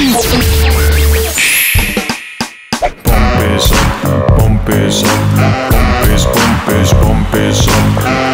Pompes, pompes, pompes, pompes, pompes.